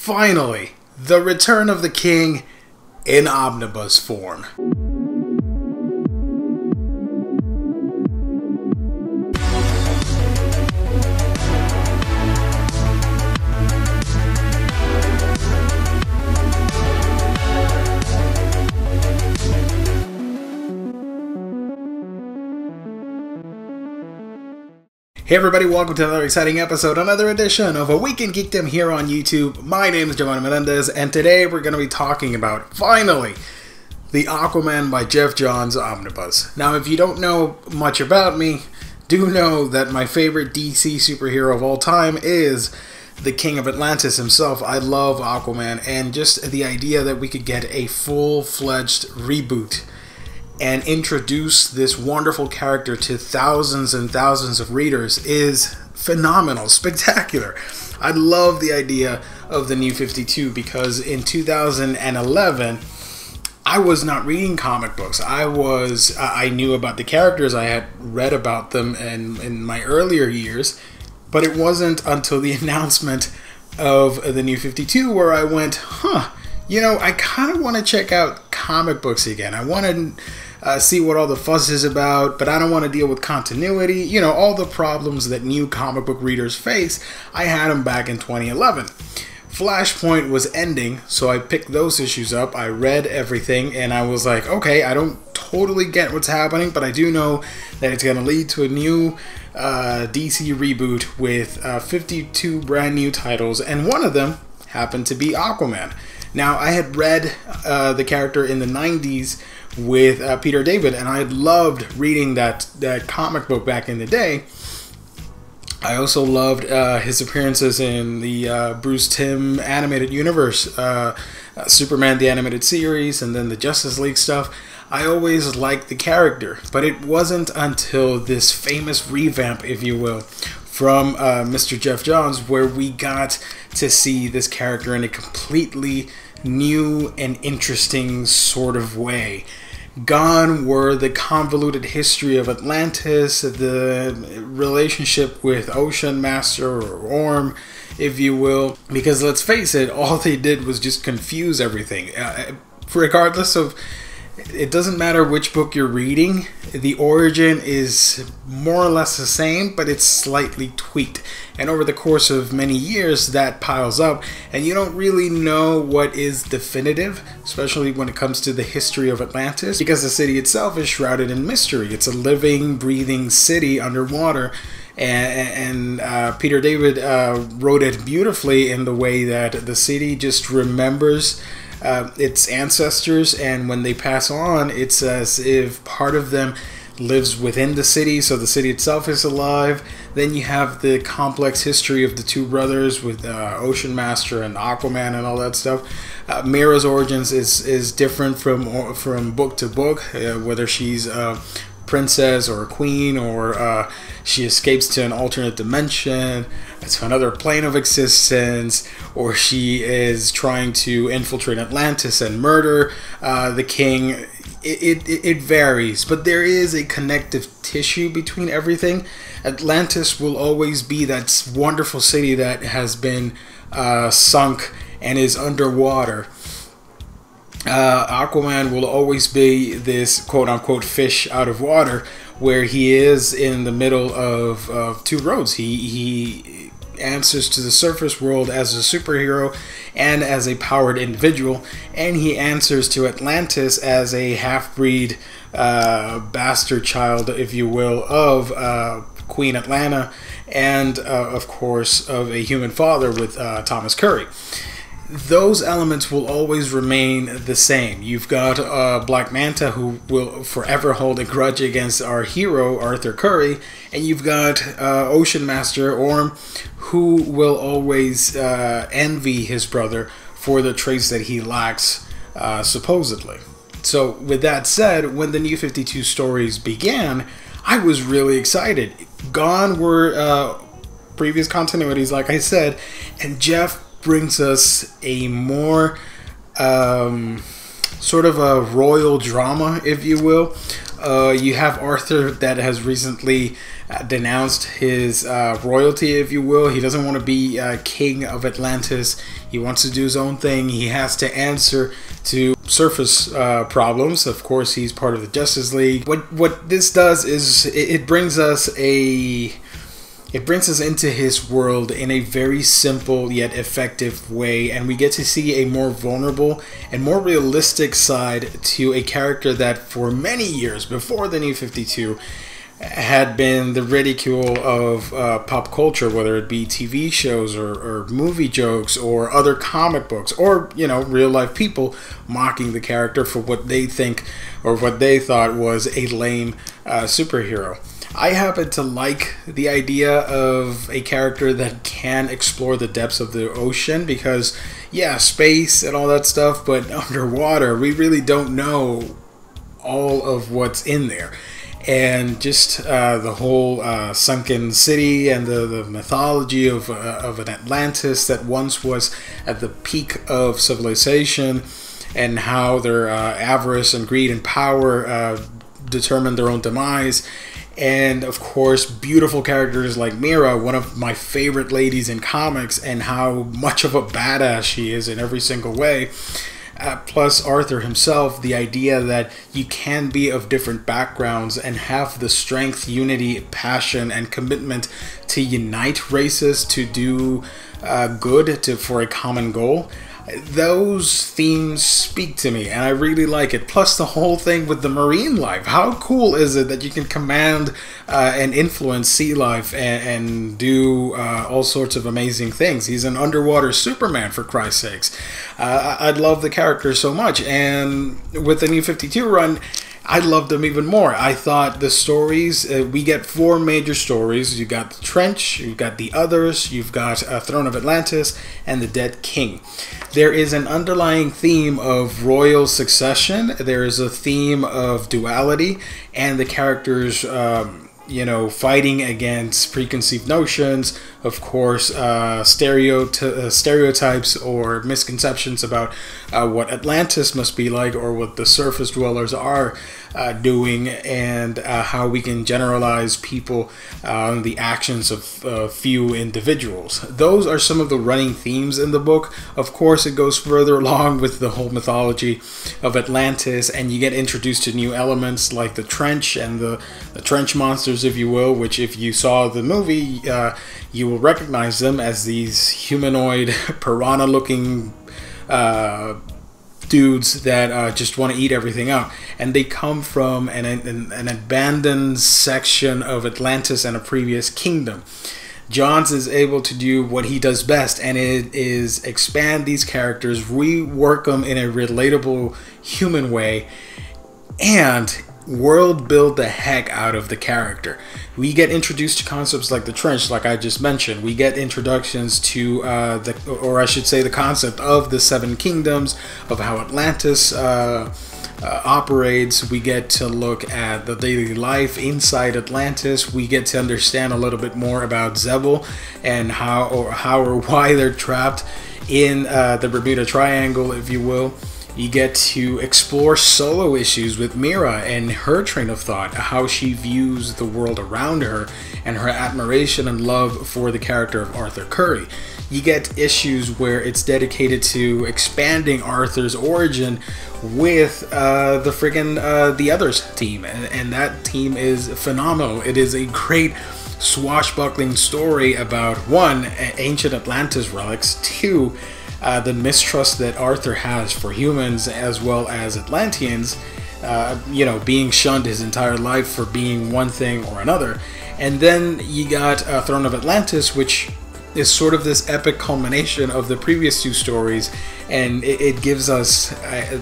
Finally, the return of the king in omnibus form. Hey everybody, welcome to another exciting episode, another edition of A Week in Geekdom here on YouTube. My name is Giovannie Menendez, and today we're going to be talking about, finally, the Aquaman by Geoff Johns Omnibus. Now, if you don't know much about me, do know that my favorite DC superhero of all time is the King of Atlantis himself. I love Aquaman, and just the idea that we could get a full-fledged reboot and introduce this wonderful character to thousands and thousands of readers is phenomenal, spectacular. I love the idea of the new 52 because in 2011 I was not reading comic books. I was I knew about the characters, I had read about them in in my earlier years, but it wasn't until the announcement of the new 52 where I went, "Huh, you know, I kind of want to check out comic books again. I want to uh, see what all the fuss is about, but I don't want to deal with continuity. You know, all the problems that new comic book readers face. I had them back in 2011. Flashpoint was ending, so I picked those issues up. I read everything, and I was like, okay, I don't totally get what's happening, but I do know that it's going to lead to a new uh, DC reboot with uh, 52 brand new titles, and one of them happened to be Aquaman. Now, I had read uh, the character in the 90s with uh, Peter David, and I loved reading that that comic book back in the day. I also loved uh, his appearances in the uh, Bruce Timm animated universe, uh, uh, Superman the animated series, and then the Justice League stuff. I always liked the character, but it wasn't until this famous revamp, if you will, from uh, Mr. Geoff Johns, where we got to see this character in a completely new and interesting sort of way. Gone were the convoluted history of Atlantis, the relationship with Ocean Master or Orm, if you will, because let's face it, all they did was just confuse everything. Uh, regardless of it doesn't matter which book you're reading, the origin is more or less the same, but it's slightly tweaked. And over the course of many years, that piles up, and you don't really know what is definitive, especially when it comes to the history of Atlantis, because the city itself is shrouded in mystery. It's a living, breathing city underwater. And, and uh, Peter David uh, wrote it beautifully in the way that the city just remembers uh, its ancestors, and when they pass on, it's as if part of them lives within the city, so the city itself is alive. Then you have the complex history of the two brothers with uh, Ocean Master and Aquaman and all that stuff. Uh, Mera's origins is is different from from book to book, uh, whether she's princess or a queen or uh, she escapes to an alternate dimension, to another plane of existence, or she is trying to infiltrate Atlantis and murder uh, the king. It, it, it varies, but there is a connective tissue between everything. Atlantis will always be that wonderful city that has been uh, sunk and is underwater. Uh, Aquaman will always be this quote unquote fish out of water where he is in the middle of, of two roads. He he answers to the surface world as a superhero and as a powered individual, and he answers to Atlantis as a half breed uh, bastard child, if you will, of uh, Queen Atlanna, and uh, of course of a human father with uh, Thomas Curry those elements will always remain the same. You've got uh, Black Manta, who will forever hold a grudge against our hero, Arthur Curry, and you've got uh, Ocean Master Orm, who will always uh, envy his brother for the traits that he lacks, uh, supposedly. So, with that said, when the New 52 stories began, I was really excited. Gone were uh, previous continuities, like I said, and Geoff brings us a more um, sort of a royal drama, if you will. Uh, you have Arthur that has recently uh, denounced his uh, royalty, if you will. He doesn't want to be uh, king of Atlantis. He wants to do his own thing. He has to answer to surface uh, problems. Of course, he's part of the Justice League. What what this does is it, it brings us a it brings us into his world in a very simple yet effective way, and we get to see a more vulnerable and more realistic side to a character that, for many years before the New 52, had been the ridicule of uh, pop culture, whether it be TV shows or, or, movie jokes or other comic books or, you know, real life people mocking the character for what they think or what they thought was a lame uh, superhero. I happen to like the idea of a character that can explore the depths of the ocean because, yeah, space and all that stuff, but underwater, we really don't know all of what's in there. And just uh, the whole uh, sunken city and the, the mythology of, uh, of an Atlantis that once was at the peak of civilization, and how their uh, avarice and greed and power uh, determined their own demise and of course beautiful characters like Mera, one of my favorite ladies in comics, and how much of a badass she is in every single way. Uh, plus Arthur himself, the idea that you can be of different backgrounds and have the strength, unity, passion, and commitment to unite races to do uh, good to for a common goal those themes speak to me and I really like it. Plus, the whole thing with the marine life. How cool is it that you can command uh, and influence sea life and, and do uh, all sorts of amazing things? He's an underwater Superman, for Christ's sakes. Uh, I love the character so much. And with the New 52 run, I loved them even more. I thought the stories, uh, we get four major stories. You got the Trench, you've got the Others, you've got uh, Throne of Atlantis, and the Dead King. There is an underlying theme of royal succession, there is a theme of duality, and the characters. Um, you know, fighting against preconceived notions, of course, uh, uh, stereotypes or misconceptions about uh, what Atlantis must be like or what the surface dwellers are uh, doing, and uh, how we can generalize people on uh, the actions of uh, few individuals. Those are some of the running themes in the book. Of course, it goes further along with the whole mythology of Atlantis, and you get introduced to new elements like the trench and the, the trench monsters, if you will, which, if you saw the movie, you will recognize them as these humanoid piranha looking uh, dudes that uh, just want to eat everything up. And they come from an, an, an, abandoned section of Atlantis and a previous kingdom. Johns is able to do what he does best, and it is expand these characters, rework them in a relatable human way, and world build the heck out of the character. We get introduced to concepts like the trench, like I just mentioned. We get introductions to uh, the, or I should say, the concept of the seven kingdoms, of how Atlantis uh, uh, operates. We get to look at the daily life inside Atlantis. We get to understand a little bit more about Xebel and how or how or why they're trapped in uh, the Bermuda Triangle, if you will you get to explore solo issues with Mera and her train of thought, how she views the world around her, and her admiration and love for the character of Arthur Curry. You get issues where it's dedicated to expanding Arthur's origin with uh, the friggin' uh, the others team, and, and that team is phenomenal. It is a great swashbuckling story about one ancient Atlantis relics, two uh, the mistrust that Arthur has for humans as well as Atlanteans, uh, you know, being shunned his entire life for being one thing or another. And then you got uh, Throne of Atlantis, which is sort of this epic culmination of the previous two stories, and it, it gives us uh,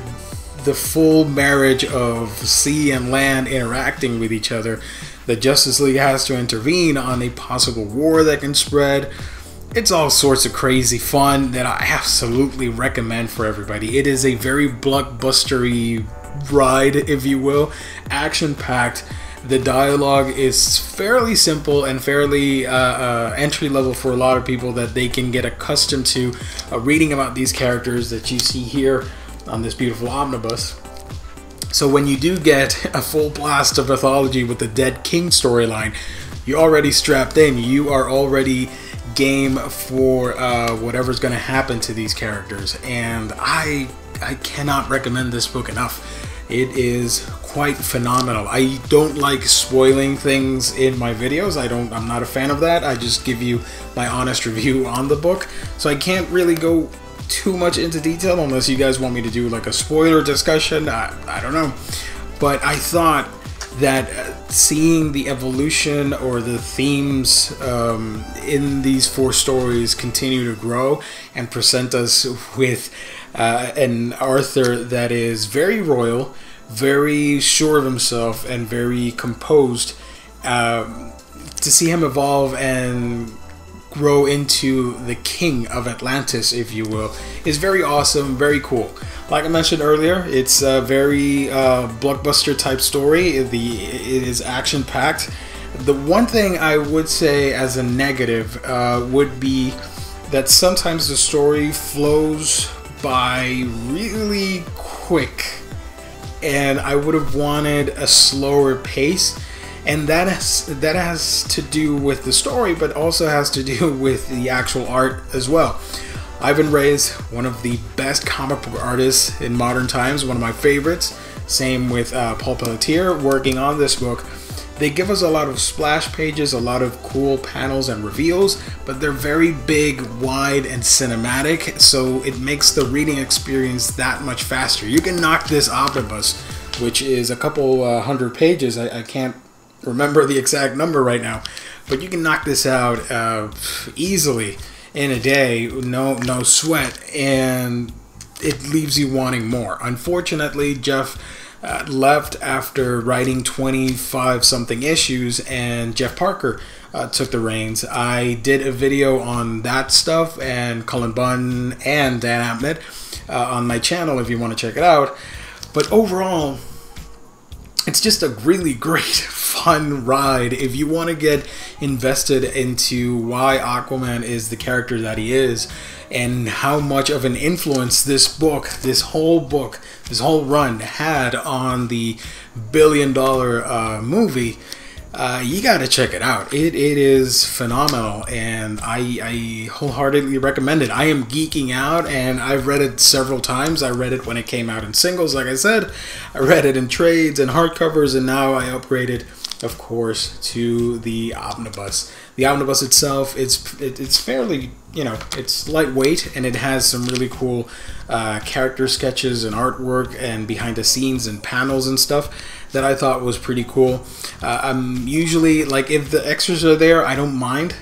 the full marriage of sea and land interacting with each other. The Justice League has to intervene on a possible war that can spread it's all sorts of crazy fun that I absolutely recommend for everybody. It is a very blockbustery ride, if you will, action packed. The dialogue is fairly simple and fairly uh, uh, entry level for a lot of people that they can get accustomed to uh, reading about these characters that you see here on this beautiful omnibus. So when you do get a full blast of mythology with the Dead King storyline, you're already strapped in. You are already game for uh, whatever's going to happen to these characters, and I I cannot recommend this book enough. It is quite phenomenal. I don't like spoiling things in my videos. I don't I'm not a fan of that. I just give you my honest review on the book. So I can't really go too much into detail unless you guys want me to do like a spoiler discussion. I, I don't know. But I thought that seeing the evolution or the themes um, in these four stories continue to grow and present us with uh, an Arthur that is very royal, very sure of himself, and very composed. Um, to see him evolve and grow into the king of Atlantis, if you will, is very awesome, very cool. Like I mentioned earlier, it's a very uh, blockbuster type story. The it is action packed. The one thing I would say as a negative uh, would be that sometimes the story flows by really quick, and I would have wanted a slower pace and that has that has to do with the story, but also has to do with the actual art as well. Ivan Reis, one of the best comic book artists in modern times, one of my favorites. Same with uh, Paul Pelletier working on this book. They give us a lot of splash pages, a lot of cool panels and reveals, but they're very big, wide, and cinematic, so it makes the reading experience that much faster. You can knock this omnibus, which is a couple uh, hundred pages. I, I can't remember the exact number right now, but you can knock this out uh, easily in a day, no no sweat, and it leaves you wanting more. Unfortunately, Geoff. Uh, left after writing 25 something issues, and Jeff Parker uh, took the reins. I did a video on that stuff and Cullen Bunn and Dan Abnett uh, on my channel if you want to check it out. But overall, it's just a really great fun ride if you want to get invested into why Aquaman is the character that he is and how much of an influence this book, this whole book, this whole run had on the billion dollar uh, movie uh, you got to check it out. It, it is phenomenal, and I, I wholeheartedly recommend it. I am geeking out, and I've read it several times. I read it when it came out in singles, like I said. I read it in trades and hardcovers, and now I upgraded, of course, to the omnibus. The omnibus itself, it's it, it's fairly, you know, it's lightweight, and it has some really cool uh, character sketches and artwork and behind the scenes and panels and stuff that I thought was pretty cool. Uh, I'm usually like if the extras are there, I don't mind.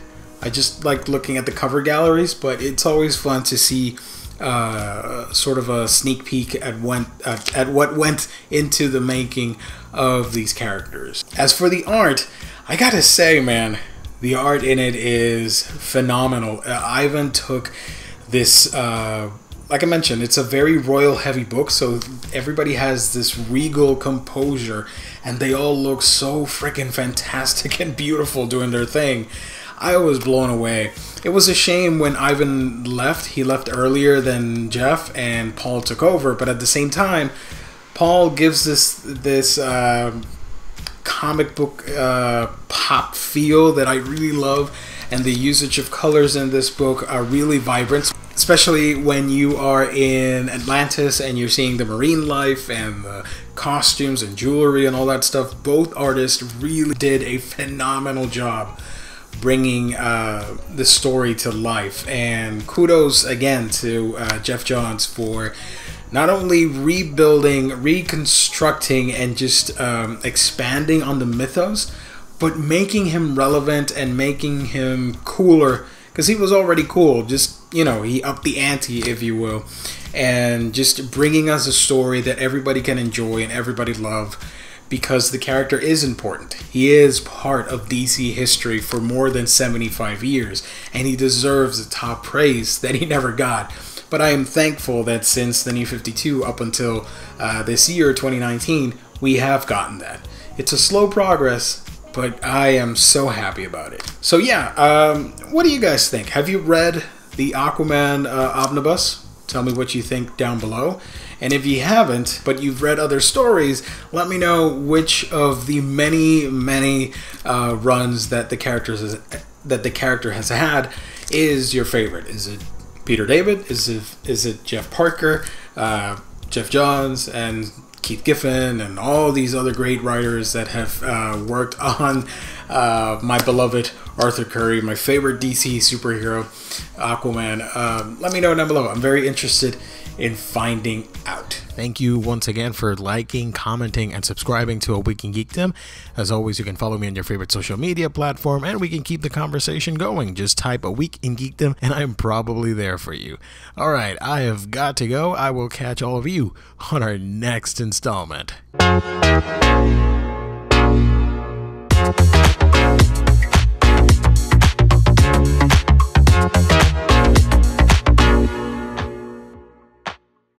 I just like looking at the cover galleries, but it's always fun to see uh, sort of a sneak peek at went at what went into the making of these characters. As for the art, I gotta say, man, the art in it is phenomenal. Uh, Ivan took this uh, like I mentioned, it's a very royal heavy book, so everybody has this regal composure, and they all look so freaking fantastic and beautiful doing their thing. I was blown away. It was a shame when Ivan left. He left earlier than Geoff, and Paul took over. But at the same time, Paul gives this this uh, comic book uh, pop feel that I really love, and the usage of colors in this book are really vibrant especially when you are in Atlantis and you're seeing the marine life and the costumes and jewelry and all that stuff. Both artists really did a phenomenal job bringing uh, the story to life. And kudos again to uh, Geoff Johns for not only rebuilding, reconstructing, and just um, expanding on the mythos, but making him relevant and making him cooler because he was already cool. Just you know, he upped the ante, if you will, and just bringing us a story that everybody can enjoy and everybody love. Because the character is important. He is part of DC history for more than 75 years, and he deserves the top praise that he never got. But I am thankful that since the New 52 up until uh, this year, 2019, we have gotten that. It's a slow progress, but I am so happy about it. So yeah, um, what do you guys think? Have you read the Aquaman uh, omnibus? Tell me what you think down below. And if you haven't, but you've read other stories, let me know which of the many, many uh, runs that the characters that the character has had is your favorite. Is it Peter David? Is it is it Jeff Parker, uh, Geoff Johns, and Keith Giffen, and all these other great writers that have uh, worked on uh, my beloved Arthur Curry, my favorite DC superhero, Aquaman. Um, let me know down below. I'm very interested in finding out. Thank you once again for liking, commenting, and subscribing to A Week in Geekdom. As always, you can follow me on your favorite social media platform and we can keep the conversation going. Just type A Week in Geekdom and I'm probably there for you. All right, I have got to go. I will catch all of you on our next installment.